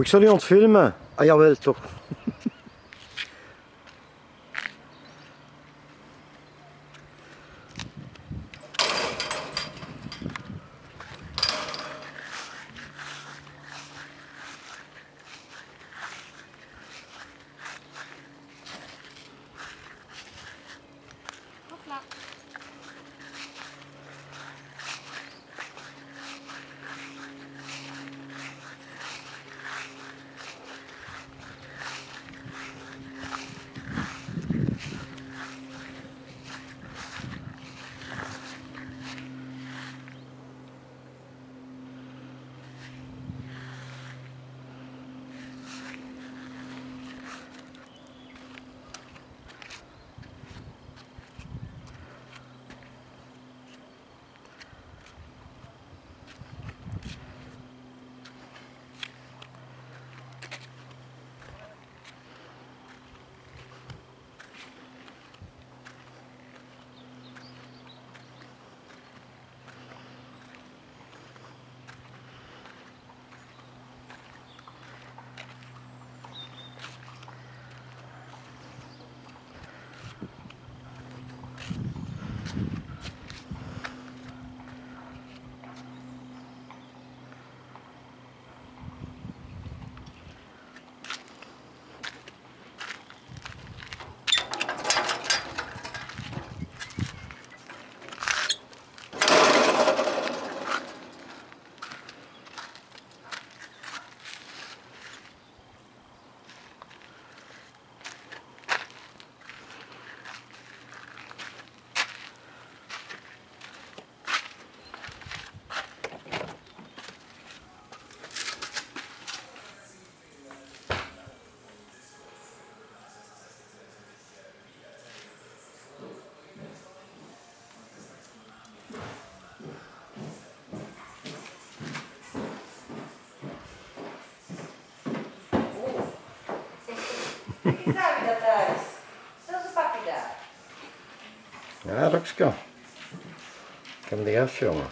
Ik zal u aan het filmen. Ah jawel, toch. Sabe, Datares? Seus papidar. Ah, Roxicão. Câmera de filma.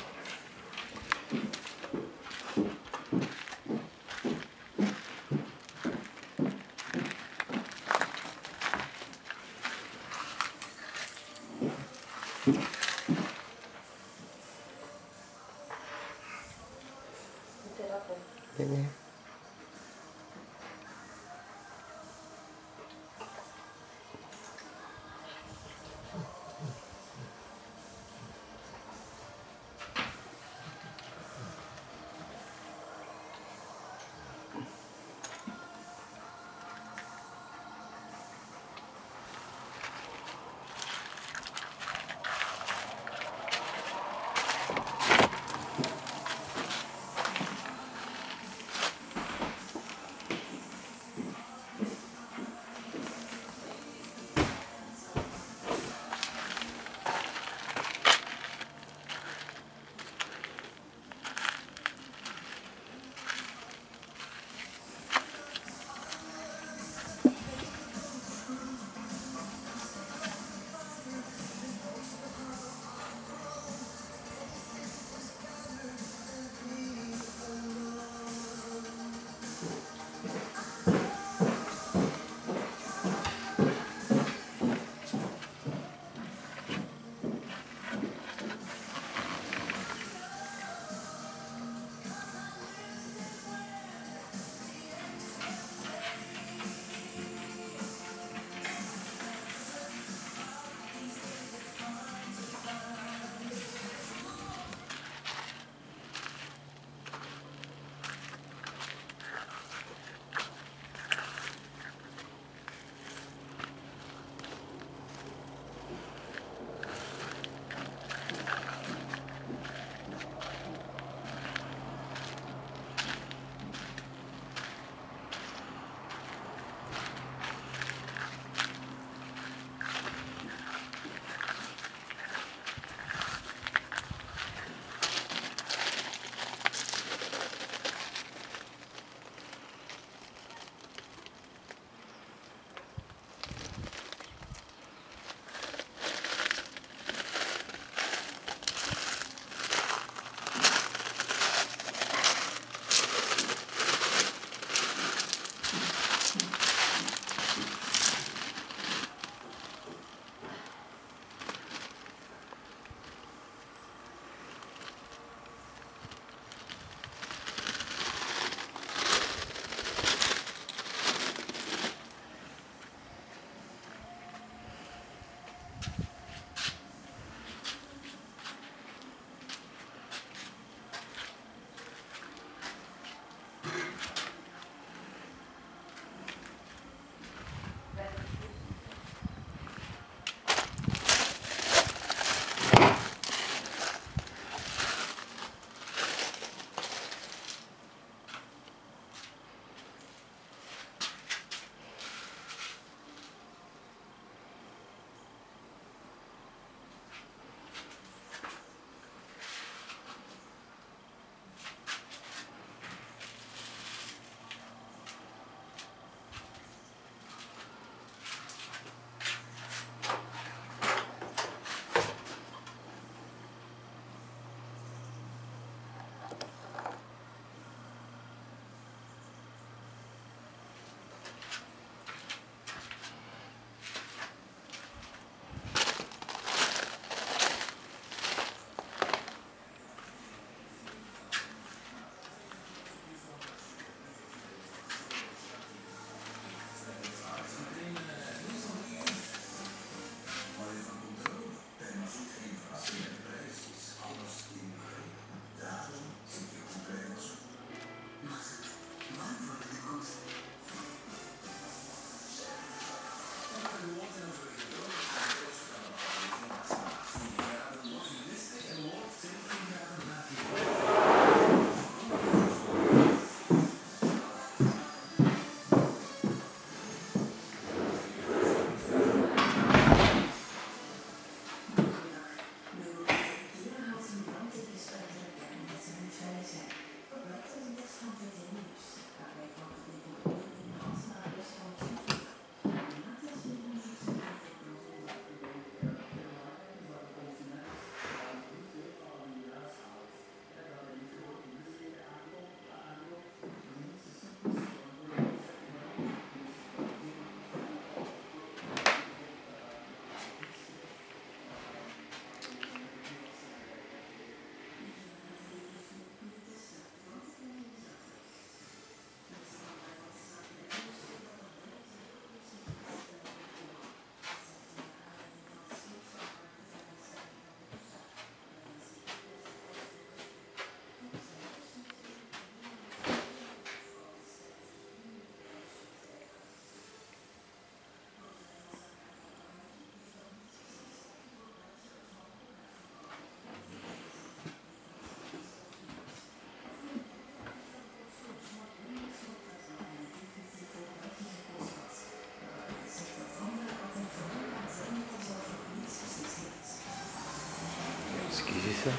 Hè.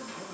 Jan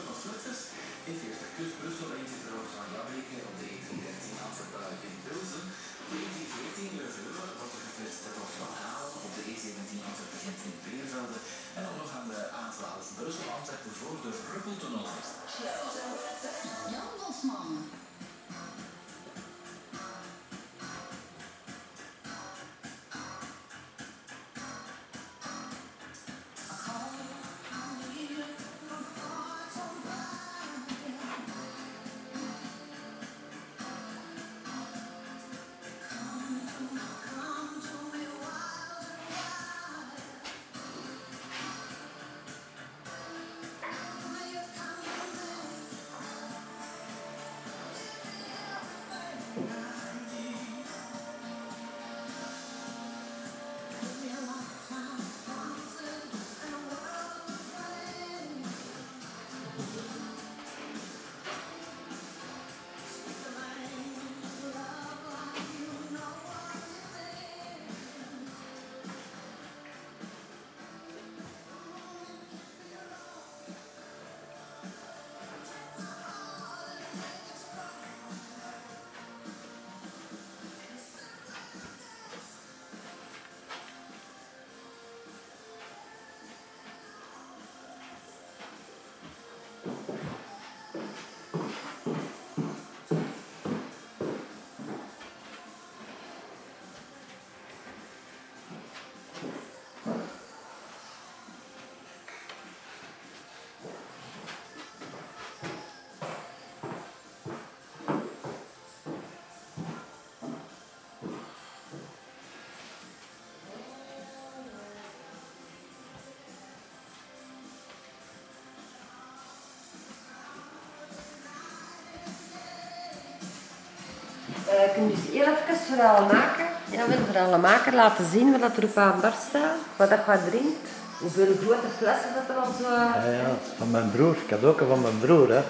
Kun je dus heel even verhalen maken? Ja, wel verhalen maken, laten zien wat er op aan bar staat, wat dat gaat drinkt, hoeveel grote flessen dat er al zo... Ja, ja, van mijn broer. Cadeau van mijn broer, hè.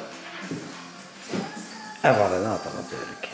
En van Renata natuurlijk.